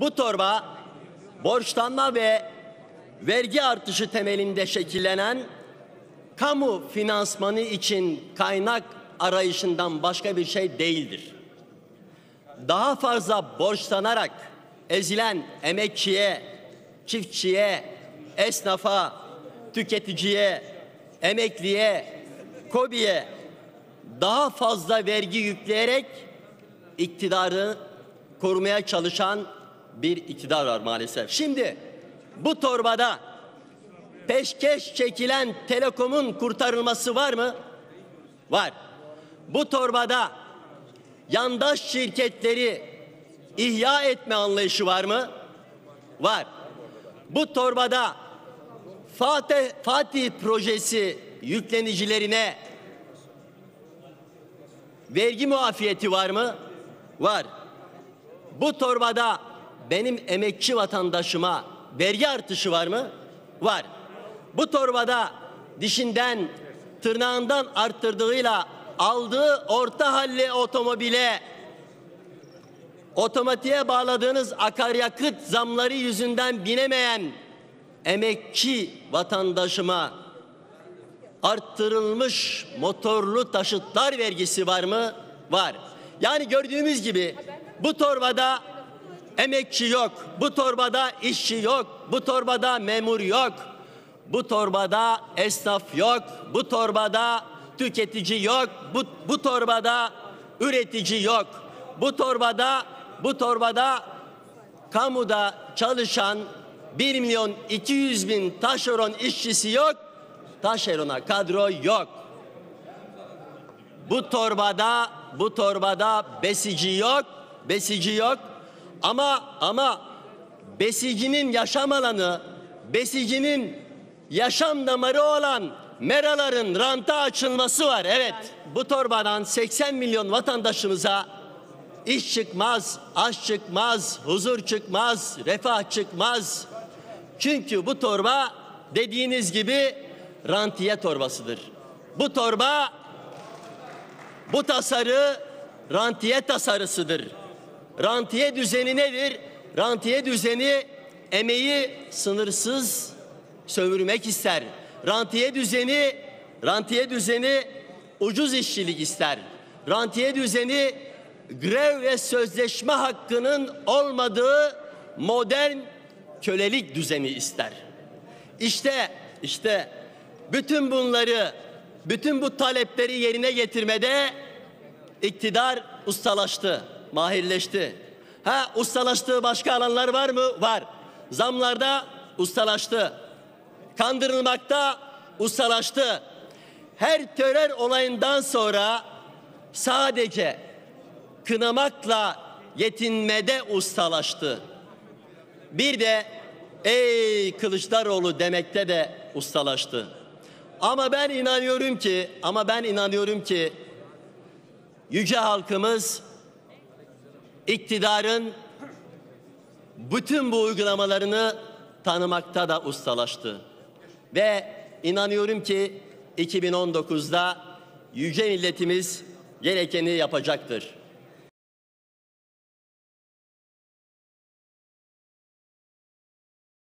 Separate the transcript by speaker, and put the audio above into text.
Speaker 1: Bu torba borçlanma ve vergi artışı temelinde şekillenen kamu finansmanı için kaynak arayışından başka bir şey değildir. Daha fazla borçlanarak ezilen emekçiye, çiftçiye, esnafa, tüketiciye, emekliye, kobiye daha fazla vergi yükleyerek iktidarı korumaya çalışan bir iktidar var maalesef. Şimdi bu torbada peşkeş çekilen telekomun kurtarılması var mı? Var. Bu torbada yandaş şirketleri ihya etme anlayışı var mı? Var. Bu torbada Fatih, Fatih projesi yüklenicilerine vergi muafiyeti var mı? Var. Bu torbada benim emekçi vatandaşıma vergi artışı var mı? Var. Bu torbada dişinden tırnağından arttırdığıyla aldığı orta halli otomobile otomatiğe bağladığınız akaryakıt zamları yüzünden binemeyen emekçi vatandaşıma arttırılmış motorlu taşıtlar vergisi var mı? Var. Yani gördüğümüz gibi bu torbada emekçi yok, bu torbada işçi yok, bu torbada memur yok, bu torbada esnaf yok, bu torbada tüketici yok, bu, bu torbada üretici yok, bu torbada bu torbada kamuda çalışan 1 milyon 200 bin taşeron işçisi yok, taşerona kadro yok. Bu torbada bu torbada besici yok, besici yok. Ama ama besicinin yaşam alanı, besicinin yaşam damarı olan meraların ranta açılması var. Evet, bu torbadan 80 milyon vatandaşımıza iş çıkmaz, aş çıkmaz, huzur çıkmaz, refah çıkmaz. Çünkü bu torba dediğiniz gibi rantiye torbasıdır. Bu torba bu tasarı rantiye tasarısıdır. Rantiye düzeni nedir? Rantiye düzeni emeği sınırsız sömürmek ister. Rantiye düzeni rantiye düzeni ucuz işçilik ister. Rantiye düzeni grev ve sözleşme hakkının olmadığı modern kölelik düzeni ister. İşte işte bütün bunları bütün bu talepleri yerine getirmede iktidar ustalaştı, mahirleşti. Ha ustalaştığı başka alanlar var mı? Var. Zamlarda ustalaştı. Kandırılmakta ustalaştı. Her terör olayından sonra sadece kınamakla yetinmede ustalaştı. Bir de ey Kılıçdaroğlu demekte de ustalaştı. Ama ben inanıyorum ki, ama ben inanıyorum ki yüce halkımız iktidarın bütün bu uygulamalarını tanımakta da ustalaştı. Ve inanıyorum ki 2019'da yüce milletimiz gerekeni yapacaktır.